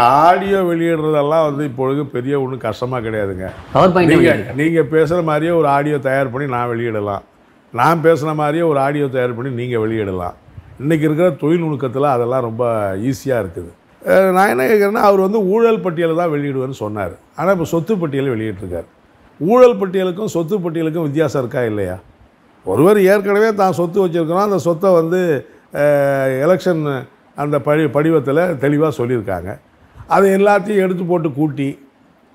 Audio வெளியிடுறதெல்லாம் வந்து இப்பொழுது பெரிய ஒன்றும் கஷ்டமாக கிடையாதுங்க. நீங்கள் நீங்கள் பேசுகிற மாதிரியே ஒரு ஆடியோ தயார் பண்ணி நான் வெளியிடலாம். நான் பேசுன மாதிரியே ஒரு ஆடியோ தயார் பண்ணி நீங்கள் வெளியிடலாம். இன்றைக்கி இருக்கிற தொழில்நுட்பத்தில் அதெல்லாம் ரொம்ப ஈஸியாக இருக்குது. நான் என்ன கேட்குறேன்னா அவர் வந்து ஊழல் பட்டியலை தான் வெளியிடுவேன்னு சொன்னார். ஆனால் இப்போ சொத்து பட்டியலை வெளியிட்டிருக்கார். ஊழல் பட்டியலுக்கும் சொத்து பட்டியலுக்கும் வித்தியாசம் இருக்கா இல்லையா? ஒருவர் ஏற்கனவே தான் சொத்து வச்சுருக்கிறோம். அந்த சொத்தை வந்து எலெக்ஷன் அந்த படி படிவத்தில் தெளிவாக சொல்லியிருக்காங்க. அதை எல்லாத்தையும் எடுத்து போட்டு கூட்டி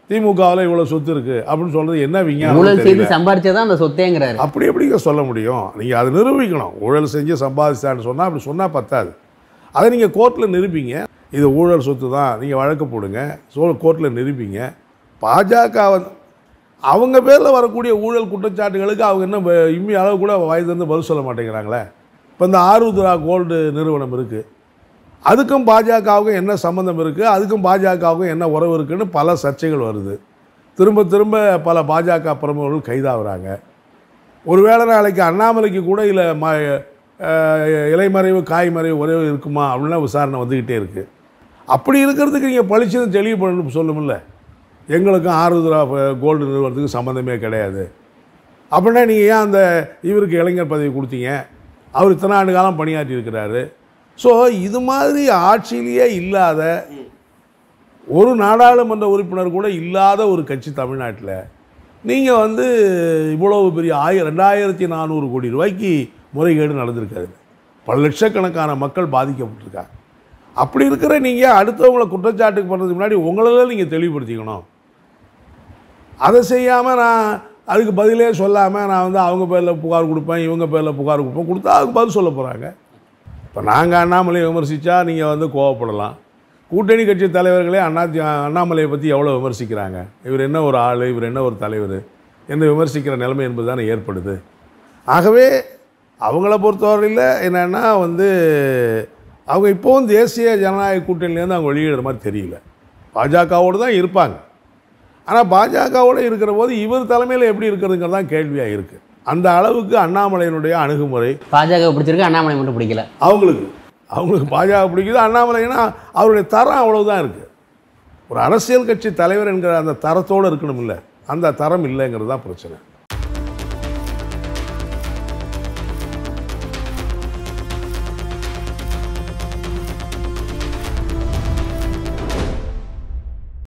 திமுகவில் இவ்வளோ சொத்து இருக்குது அப்படின்னு சொல்கிறது என்ன விஞ்ஞானம் ஊழல். செய்து சம்பாரிச்சதான் அந்த சொத்தேங்கிறாரு. அப்படி எப்படிங்க சொல்ல முடியும்? நீங்கள் அதை நிரூபிக்கணும். ஊழல் செஞ்சு சம்பாதிச்சான்னு சொன்னால் அப்படி சொன்னால் பத்தாது. அதை நீங்கள் கோர்ட்டில் நிரூபிங்க. இது ஊழல் சொத்து தான் நீங்கள் வழக்கு போடுங்க. சோ கோர்ட்டில் நிரூபிங்க. பாஜக வந்து அவங்க பேரில் வரக்கூடிய ஊழல் குற்றச்சாட்டுகளுக்கு அவங்க என்ன வ- இம்மி அளவு கூட வாய் தந்து பதில் சொல்ல மாட்டேங்கிறாங்களே. இப்போ இந்த ஆருத்ரா கோல்டு நிறுவனம் இருக்குது அதுக்கும் பாஜகவுக்கும் என்ன சம்மந்தம் இருக்குது அதுக்கும் பாஜகவுக்கும் என்ன உறவு இருக்குதுன்னு பல சர்ச்சைகள் வருது. திரும்ப திரும்ப பல பாஜக பிரமுகர்கள் கைதாகிறாங்க. ஒருவேளை நாளைக்கு அண்ணாமலைக்கு கூட இல்லை ம இலைமறைவு காய்மறைவு உறவு இருக்குமா அப்படின்லாம் விசாரணை வந்துக்கிட்டே இருக்குது அப்படி இருக்கிறதுக்கு நீங்கள் பளிச்சுன்னு தெளிவு பண்ணணும் சொல்லுமில்ல. எங்களுக்கும் ஆறுதலா கோல்டு நிறுவனத்துக்கு சம்மந்தமே கிடையாது. அப்படின்னா நீங்கள் ஏன் அந்த இவருக்கு இளைஞர் பதவி கொடுத்தீங்க? அவர் இத்தனை ஆண்டு காலம் பணியாற்றி இருக்கிறாரு. ஸோ இது மாதிரி ஆட்சியிலேயே இல்லாத ஒரு நாடாளுமன்ற உறுப்பினர் கூட இல்லாத ஒரு கட்சி தமிழ்நாட்டில் நீங்கள் வந்து இவ்வளவு பெரிய ஆயிரம் ரெண்டாயிரத்தி நானூறு கோடி ரூபாய்க்கு முறைகேடு நடந்திருக்காது. பல லட்சக்கணக்கான மக்கள் பாதிக்கப்பட்டிருக்காங்க. அப்படி இருக்கிற நீங்கள் அடுத்தவங்களை குற்றச்சாட்டுக்கு பண்ணுறதுக்கு முன்னாடி உங்களெல்லாம் நீங்கள் தெளிவுபடுத்திக்கணும். அதை செய்யாமல் நான் அதுக்கு பதிலே சொல்லாமல் நான் வந்து அவங்க பேரில் புகார் கொடுப்பேன் இவங்க பேரில் புகார் கொடுப்பேன் கொடுத்தா அதுக்கு பதில் சொல்ல போகிறாங்க இப்போ நாங்கள் அண்ணாமலையை விமர்சித்தா நீங்கள் வந்து கோவப்படலாம். கூட்டணி கட்சி தலைவர்களே அண்ணா அண்ணாமலையை பற்றி எவ்வளோ விமர்சிக்கிறாங்க? இவர் என்ன ஒரு ஆள்? இவர் என்ன ஒரு தலைவர்? என்ன விமர்சிக்கிற நிலைமை என்பது தானே ஏற்படுது. ஆகவே அவங்கள பொறுத்தவரையில் என்னென்னா வந்து அவங்க இப்போவும் தேசிய ஜனநாயக கூட்டணியிலேருந்து அவங்க வெளியிடுற மாதிரி தெரியல. பாஜகவோடு தான் இருப்பாங்க. ஆனால் பாஜகவோடு இருக்கிற போது இவர் தலைமையில் எப்படி இருக்கிறதுங்கிறது தான் கேள்வியாக இருக்குது அந்த அளவுக்கு அண்ணாமலையினுடைய அணுகுமுறை பாஜக பிடிச்சிருக்கு அண்ணாமலை மட்டும் பிடிக்கல. அவங்களுக்கு. அவங்களுக்கு பாஜக பிடிக்குது அண்ணாமலைன்னா அவருடைய தரம் அவ்வளவுதான் இருக்குது ஒரு அரசியல் கட்சி தலைவர் என்கிற அந்த தரத்தோடு இருக்கணும் இல்லை அந்த தரம் இல்லைங்கிறது தான் பிரச்சனை.